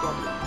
摔得山体。